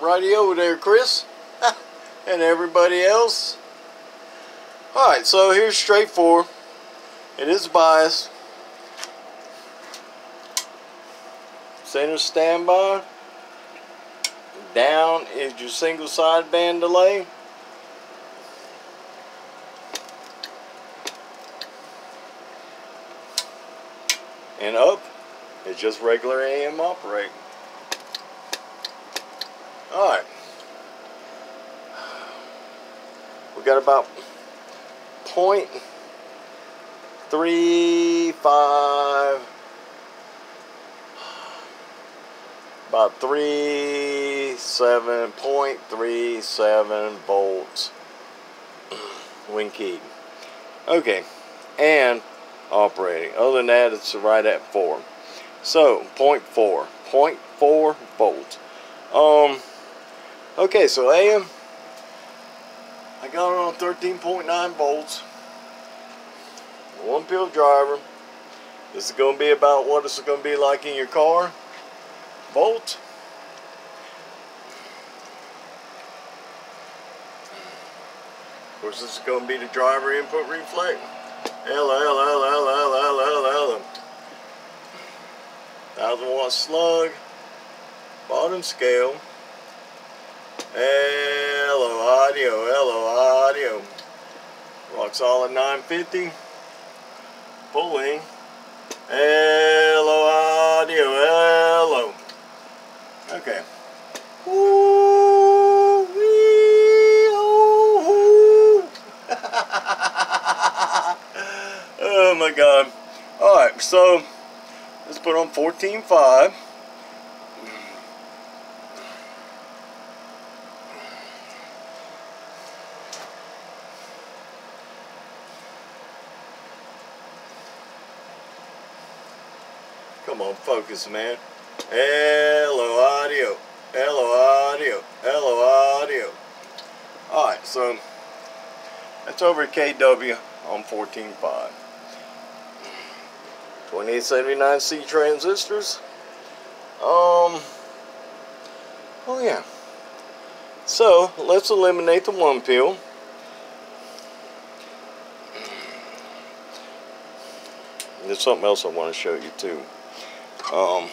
righty over there, Chris. and everybody else. Alright, so here's straightforward. It is bias. Center standby. Down is your single sideband delay. And up is just regular AM operating. Alright. We got about point three five about three seven point three seven volts when keyed. Okay, and operating. Other than that, it's right at four. So, 0.4, 0.4 volts. Um, Okay, so AM, I got it on 13.9 volts, one pill driver. This is going to be about what it's going to be like in your car. Volt. Of course, this is going to be the driver input reflect. L, L, L, L, L, L, L, L. 1000 watt slug, bottom scale. Hello audio, hello audio. Rock solid 950. Pulling. Hello audio, hello. Okay. Oh my god. Alright, so let's put on 14.5. Come on, focus, man. Hello, audio. Hello, audio. Hello, audio. Alright, so that's over at KW on 14.5. 2879C transistors. Um, oh yeah. So, let's eliminate the one pill. There's something else I want to show you too. Um,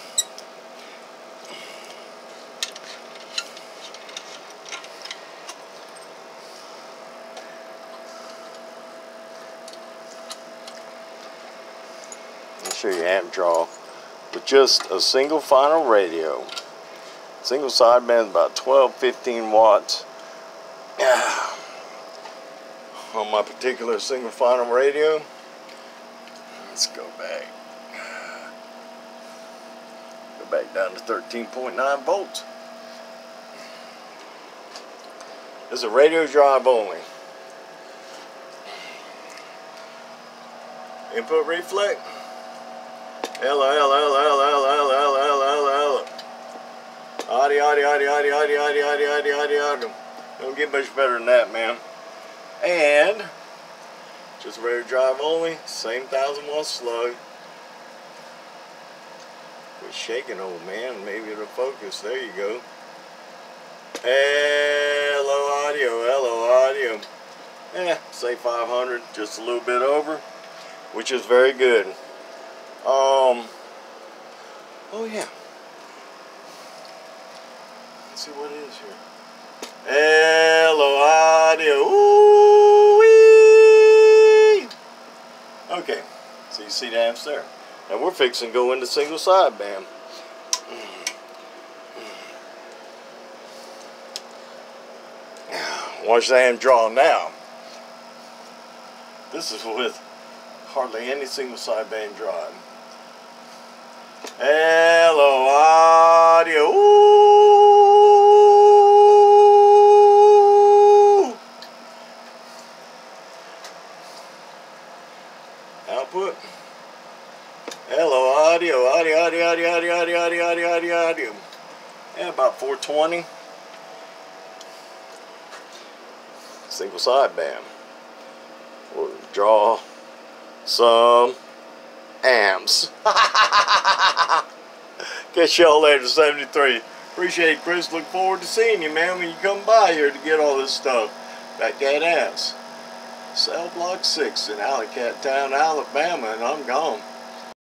I'll show you amp draw with just a single final radio. Single sideband about 12, 15 watts. On my particular single final radio. Let's go back. Back down to 13.9 volts. This is a radio drive only. Input reflect. Hello, hello, hello, hello, hello, hello, hello, hello. Audio, audio, audio, audio, audio, audio, audio, audio, audio, audio. Don't get much better than that, man. And just radio drive only, same thousand watt slug. Shaking, old man. Maybe it'll focus. There you go. Hello, audio. Hello, audio. Eh, say 500, just a little bit over, which is very good. Um. Oh yeah. Let's see what it is here. Hello, audio. Ooh-wee. Okay, so you see the amps there. Now we're fixing to go into single sideband. Watch the amp draw now. This is with hardly any single sideband drive. Hello, audio, audio, audio, audio, audio, audio, audio, audio, audio, audio. Yeah, about 420. Single sideband. We'll draw some amps. Catch y'all later, 73. Appreciate it, Chris. Look forward to seeing you, man, when you come by here to get all this stuff. Back That ass. Cell Block 6 in Alley Town, Alabama, and I'm gone.